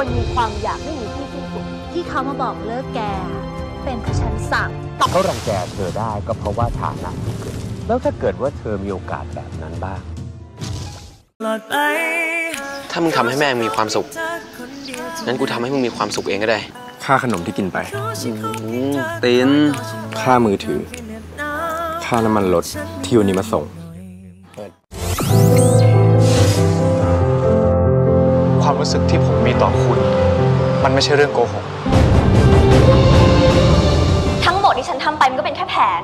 คนมีความอยากไม่มีที่สิ้นสุดที่เขามาบอกเลิกแก เป็นเพราะฉันสั่งเขารังแกเธอได้ก็เพราะว่าฐานะที่เกิดแล้วถ้าเกิดว่าเธอมีโอกาสแบบนั้นบ้างถ้ามึงทำให้แม่มีความสุขงั้นกูทำให้มึงมีความสุขเองก็ได้ ค่าขนมที่กินไปตินค่ามือถือ ค่าน้ำมันรถที่วันนี้มาส่ง รู้สึกที่ผมมีต่อคุณ มันไม่ใช่เรื่องโกหก ทั้งหมดที่ฉันทำไปมันก็เป็นแค่แผน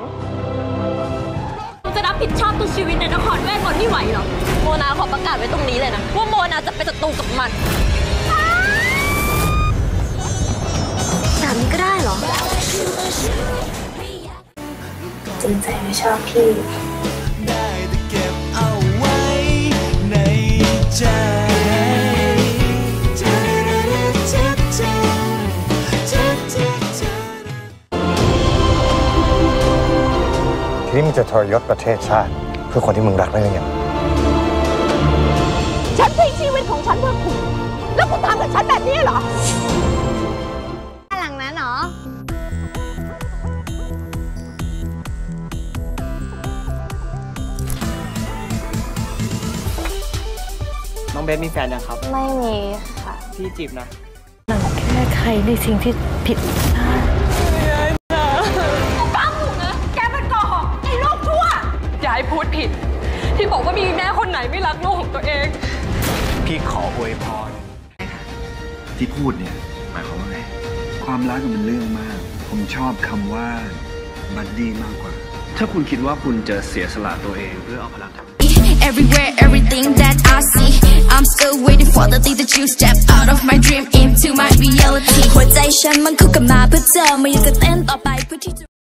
จะรับผิดชอบทุกชีวิตในนครเวทมนต์ไม่ไหวหรอ โมนาขอประกาศไว้ตรงนี้เลยนะ ว่าโมนาจะเป็นศัตรูกับมันแบบนี้ก็ได้เหรอจริงใจไม่ชอบพี่ทีนี้ มึงจะทรยศประเทศชาติ เพื่อคนที่มึงรักได้หรือยังฉันทิ้งชีวิตของฉันเพื่อคุณ แล้วคุณทำกับฉันแบบนี้เหรอ หลังนั้นเหรอ น้องเบสมีแฟนยังครับ ไม่มีค่ะ พี่จีบนะแก้ไขในสิ่งที่ผิดพลาด อย่าให้พูดผิด ที่บอกว่ามีแม่คนไหนไม่รักลูกของตัวเอง พี่ขออวยพรที่พูดเนี่ย หมายความว่าไง ความรักมันเรื่องมาก ผมชอบคำว่าบัดดี้มากกว่า ถ้าคุณคิดว่าคุณจะเสียสละตัวเองเพื่อเอาพลังทาง Everywhere everything that I see I'm still waiting for the day that you step out of my dream into my reality หัวใจฉันมันคุกกับมาเพื่อเธอไม่อยากจะเต้นต่อไปเพื่อ